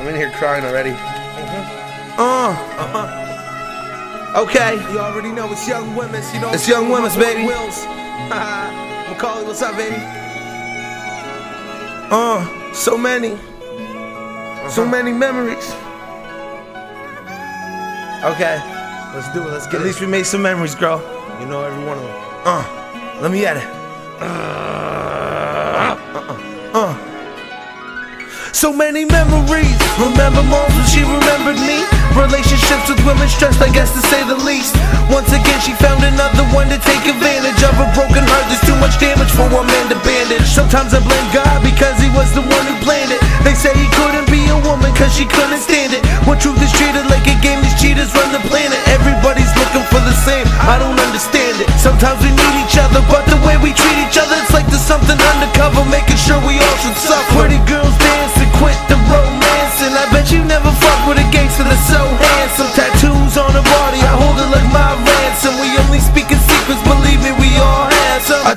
I'm in here crying already. Uh, uh-huh. Okay. You already know it's Young Wmhs, you know. It's Young Wmhs, baby. Wills. Macaulay, what's up, baby? Uh, so many. So Uh-huh. many memories. Okay. Let's do it. Let's get At it. least we made some memories, girl. You know every one of them. Uh, let me at it. Uh. So many memories. Remember moms when she remembered me. Relationships with women stressed, I guess to say the least. Once again, she found another one to take advantage of a broken heart. There's too much damage for one man to bandage. Sometimes I blame God because he was the one who planned it. They say he couldn't be a woman cause she couldn't stand it. When truth is treated like a game, these cheaters run the planet. Everybody's looking for the same. I don't understand it. Sometimes we need each other, but the way we treat each other, it's like there's something undercover, making sure we all should suffer.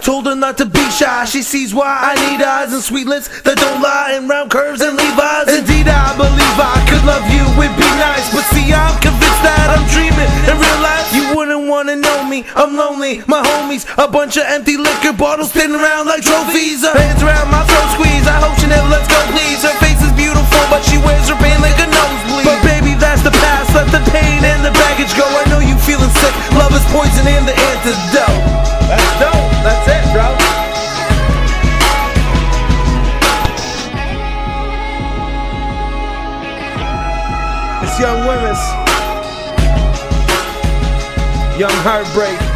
Told her not to be shy, she sees why. I need eyes and sweet lips that don't lie, and round curves and Levi's. Indeed, I believe I could love you, it'd be nice, but see, I'm convinced that I'm dreaming. In real life, you wouldn't wanna know me. I'm lonely, my homies, a bunch of empty liquor bottles spinning around like trophies. Her hands around my throat squeeze. I hope she never lets go, please. Her face is beautiful, but she wears her pain like a nosebleed. But baby, that's the past. Let the pain and the baggage go. I know you feeling sick. Love is poison and the antidote. Young Wmhs. Young Heartbreak.